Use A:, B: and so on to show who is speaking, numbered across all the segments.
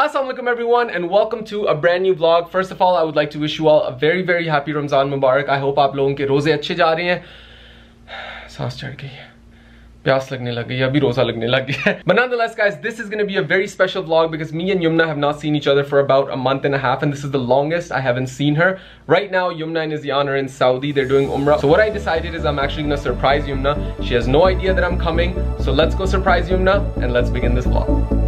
A: Assalamualaikum everyone and welcome to a brand new vlog. First of all, I would like to wish you all a very very happy Ramzan Mubarak. I hope आप लोगों के रोजे अच्छे जा रहे हैं सांस चढ़ गई है प्यास लगने लग गई है अभी रोजा लगने लग गया है but nonetheless guys this is going to be a very special vlog because me and Yumna have not seen each other for about a month and a half and this is the longest I haven't seen her right now Yumna and Izyan are in Saudi they're doing Umrah so what I decided is I'm actually going to surprise Yumna she has no idea that I'm coming so let's go surprise Yumna and let's begin this vlog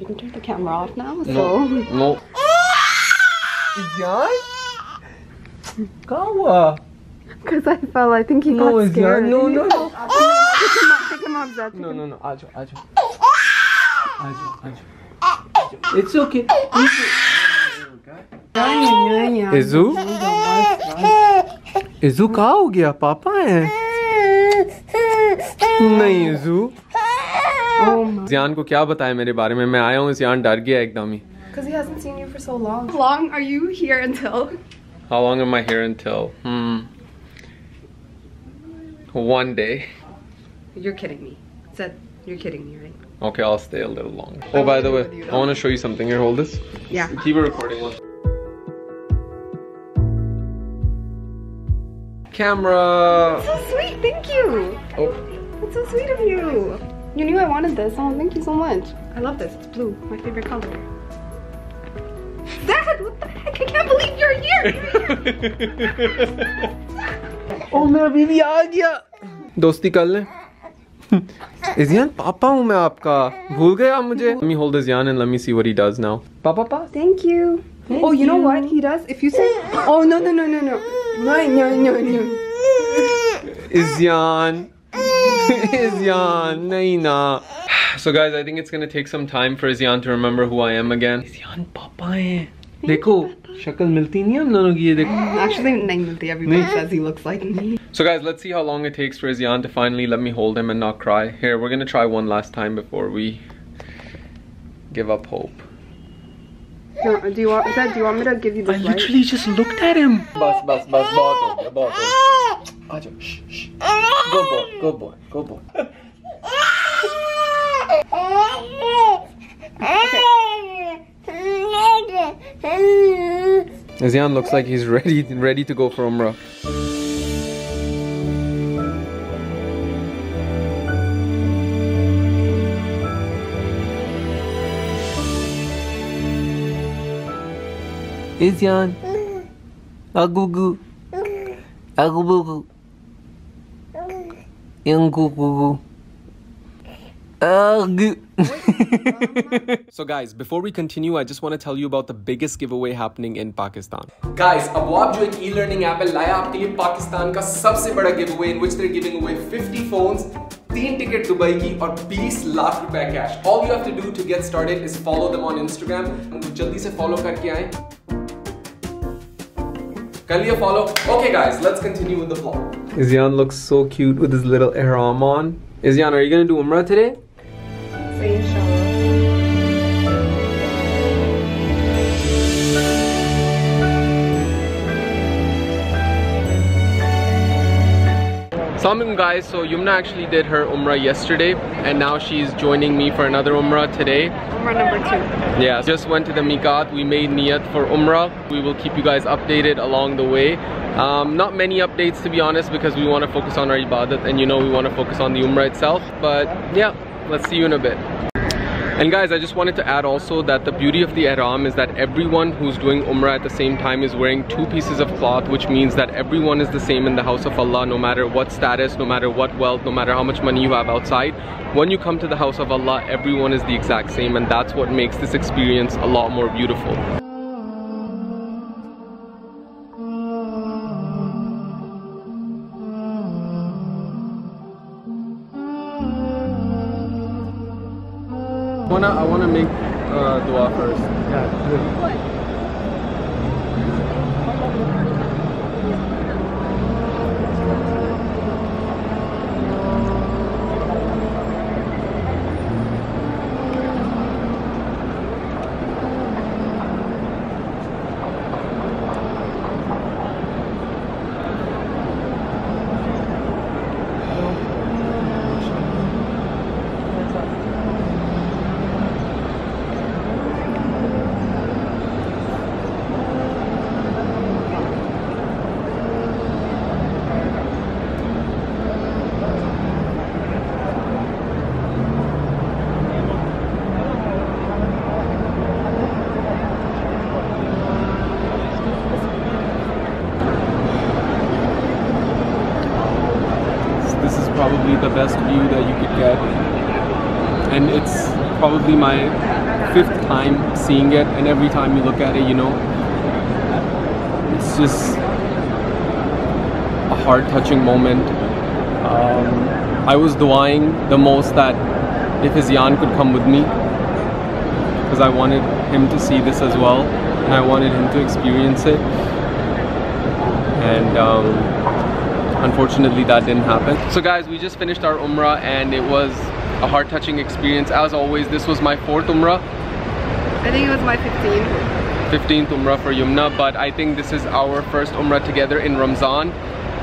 B: You can turn the camera off now.
A: No,
B: So
A: no. Izyan? कहाँ हुआ?
B: because I felt I think he
A: No,
B: got scared.
A: Izyan. No, no, no.
B: Pick him up. Pick him up, Zed.
A: No, no, no. आ जाओ, आ जाओ. आ जाओ, आ जाओ. It's okay. इजू इजू कहाँ हो गया पापा है नहीं इजू
B: Oh
A: Izyan को क्या बताया मेरे बारे में मैं आया हूँ Izyan डर गया एकदम ही
B: Because he hasn't seen you for so long. How long are you here until?
A: How long am I here until? Hmm. One day.
B: You're kidding me. Said you're kidding me, right?
A: Okay, I'll stay a little longer. Oh, by the way, I want to show you something. Here, hold this.
B: Yeah.
A: Keep a recording. Camera.
B: So sweet. Thank you.
A: Oh.
B: It's so sweet of you. You knew I wanted this. Oh, thank you so much. I love this. It's blue, my favorite color. Dad, what the heck? I can't believe you're here.
A: oh, मेरा बीवी आ here. दोस्ती कर ले. Izyan, papa हूँ मैं आपका. भूल गए आप मुझे? Let me hold Izyan and let me see what he does now. Papa, papa.
B: Thank you. Thank oh, you, you know what he does? If you say, oh no no no no no, no no no no.
A: Izyan. Izyan नहीं ना So guys, I think it's gonna take some time for Izyan to remember who I am again. Izyan पापा हैं देखो शक्ल मिलती नहीं है हम दोनों की ये देखो
B: Actually, nahi milti. Everybody
A: Nahi?
B: says he looks like me.
A: So guys, let's see how long it takes for Izyan to finally let me hold him and not cry. Here, we're gonna try one last time before we give up hope.
B: No, do you want? Dad, do you want me to give you
A: I
B: this light?
A: literally just looked at him. Bus, bus, bus, बहुत हो गया, बहुत हो Pacho. Shh, shh. Good boy. Good boy. Good boy. okay. Looks like he's ready ready to go for Umrah. Izyan. Agugu. Agubugu Yangugugu. Agu. so guys, before we continue, I just want to tell you about the biggest giveaway happening in Pakistan. Guys, Abwab जो एक e-learning app है लाया आपके लिए पाकिस्तान का सबसे बड़ा giveaway in which they're giving away 50 phones, तीन टिकट दुबई की और 20 लाख रुपए cash. All you have to do to get started is follow them on Instagram. उनको जल्दी से follow करके आएं. Kar liya follow. Okay guys, let's continue with the vlog. Izyan looks so cute with his little ihram on. Izyan, are you gonna do Umrah today? Assalamualaikum guys, so Yumna actually did her Umrah yesterday and now she's joining me for another Umrah today.
B: Umrah number two.
A: Yeah, just went to the Miqat, we made Niyat for Umrah. We will keep you guys updated along the way. Um, not many updates to be honest because we want to focus on our Ibadat and you know we want to focus on the Umrah itself. But yeah, let's see you in a bit. And guys, I just wanted to add also that the beauty of the ihram is that everyone who's doing umrah at the same time is wearing two pieces of cloth, which means that everyone is the same in the house of Allah, no matter what status, no matter what wealth, no matter how much money you have outside. When you come to the house of Allah, everyone is the exact same, and that's what makes this experience a lot more beautiful. I wanna, I wanna make uh, dua first.
C: Yeah, good.
A: This is probably the best view that you could get. And it's probably my fifth time seeing it and every time you look at it, you know, it's just a heart touching moment. Um, I was dying the most that if Izyan could come with me because I wanted him to see this as well and I wanted him to experience it. And um, unfortunately that didn't happen so guys we just finished our umrah and it was a heart-touching experience as always this was my fourth umrah
B: I think it was my 15th.
A: 15th umrah for Yumna but I think this is our first umrah together in Ramzan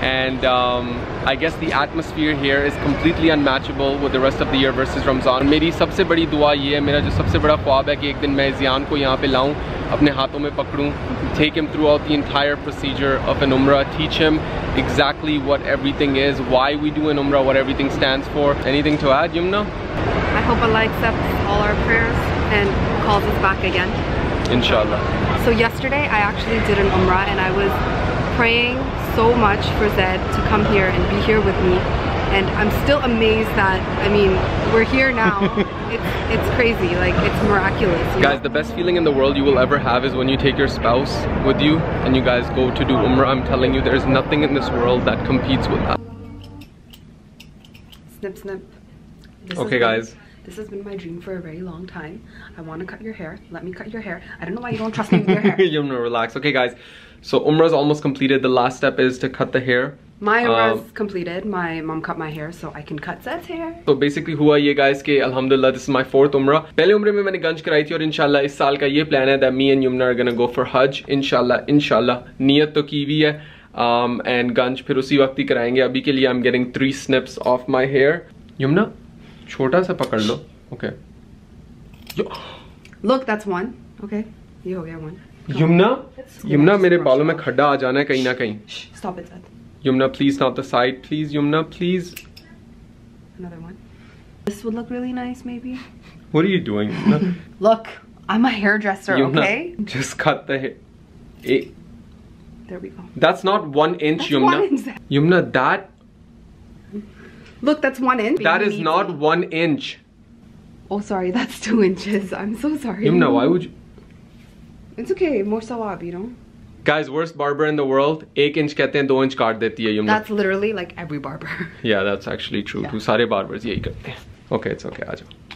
A: and um, I guess the atmosphere here is completely unmatchable with the rest of the year versus Ramzan मेरी सबसे बड़ी दुआ ये है मेरा जो सबसे बड़ा ख्वाब है कि एक दिन मैं जियान को यहाँ पे लाऊं अपने हाथों में पकड़ूं take him throughout the entire procedure of an umrah teach him exactly what everything is why we do an umrah what everything stands for anything to add Yumna
B: I hope Allah accepts all our prayers and calls us back again.
A: inshallah
B: So yesterday I actually did an umrah and I was praying so much for Zed to come here and be here with me. And I'm still amazed that, I mean, we're here now. it's, it's crazy, like it's miraculous. you know?
A: Guys, the best feeling in the world you will ever have is when you take your spouse with you and you guys go to do Umrah. I'm telling you, there's nothing in this world that competes with that.
B: Snip, snip. This
A: Okay, guys.
B: This has been my dream for a very long time. I want to cut your hair. Let me cut your hair. I don't know why you don't trust me with your hair.
A: Yumna, relax. Okay, guys. So Umrah is almost completed. The last step is to cut the hair.
B: My umrah's
A: Um,
B: completed. My mom cut my hair so I can cut Zed's hair.
A: तो basically हुआ ये guys कि अल्हम्दुलिल्लाह this is my fourth उम्रा पहले उम्रे में मैंने गंज कराई थी और इंशाल्लाह इस साल का ये प्लान है that me and Yamuna are gonna go for Hajj इंशाल्लाह इंशाल्लाह नियत तो की हुई है। एंड गंज फिर उसी वक्त ही कराएँगे। अभी के लिए I am getting three snips of my hair Yamuna छोटा सा पकड़ लो। Okay
B: Look, that's one. Okay. ये हो गया one.
A: यमुना यमुना मेरे बालों में खड्डा आ जाना है कहीं ना कहीं।
B: Shh, stop
A: Yumna, please, not the side, please. Yumna, please.
B: Another one. This would look really nice, maybe.
A: What are you doing?
B: look, I'm a hairdresser,
A: Yumna,
B: okay?
A: Just cut the hair. It...
B: There we go.
A: That's not one inch,
B: that's
A: Yumna.
B: One inch.
A: Yumna, that.
B: Look, that's one inch.
A: That is not
B: one.
A: one inch.
B: Oh, sorry, that's two inches. I'm so sorry.
A: Yumna, why would you?
B: It's okay, more salab, you know?
A: Guys, worst barber in the world. एक inch कहते हैं दो inch काट देती है Yumna.
B: That's literally like every barber.
A: Yeah, that's actually true.
B: Yeah.
A: तू सारे barbers यही करते हैं. Okay, it's okay. आ जाओ.